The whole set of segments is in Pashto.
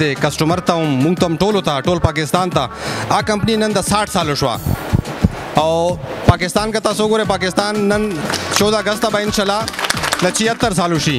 د کسٹمر ته هم مونږ ته هم ټولو ته ټول پاکستان ته آ کمپنی نن د 60 سالو شوه او پاکستان که تاسو وګورئ پاکستان نن 14 اګست به ان شاء الله د 76 سالو شي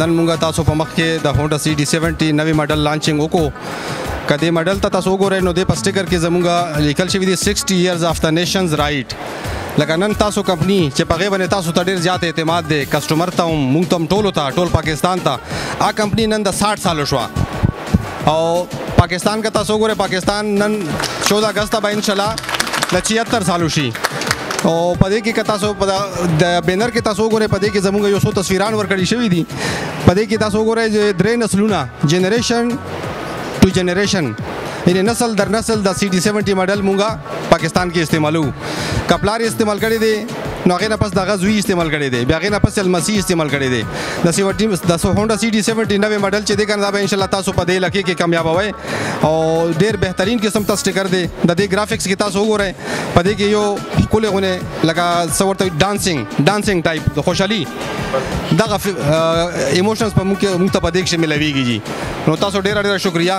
نن موږ تاسو په مخ کې د هونډا سي ډي 70 نوې ماډل لانچینګ وکړو کدی ماډل ته تاسو وګورئ نو د پسټیکر کې زموږه لیکل شوی دی 60 ایئرز اف د نیشنز رائټ لکه نن تاسو کمپنی چې په غیبه نه تاسو ته ډیر زیات اعتماد دی کسٹمر ته هم مونږ تم ټولو ته ټول پاکستان ته آ کمپنی نن د 60 سال شو او پاکستان کا تاسو ګوره پاکستان نن 14 اگست به ان شاء الله د 76 سال شي او په دې کې تاسو په د بینر کې تاسو ګوره په دې کې زموږ یو څو تصویران ورکړی شوی دي په دې کې تاسو ګوره درې نسلونه جنریشن ټو جنریشن یعنی نسل در نسل د سی ډي 70 ماډل مونږه پاکستان کې استعمالو کپلار استعمال کړي دي نو هغه نه پس دغه زوی استعمال کړي دي بیا هغه نه پس المسی استعمال کړي دي د 70 د هونډا سي ډي 70 نوې ماډل چې د کنده به ان شاء الله تاسو په دې لکه کې کامیاب وای او ډیر بهترین قسم تاسو سټیکر دي د دې ګرافیکس کې تاسو وګورئ په دې کې یو کولې غونه لکه سورته ډانسینګ ډانسینګ ټایپ د خوشحالي دغه ایموشنز په موږ ته په دې کې ملويږي نو تاسو ډیر ډیر شکریا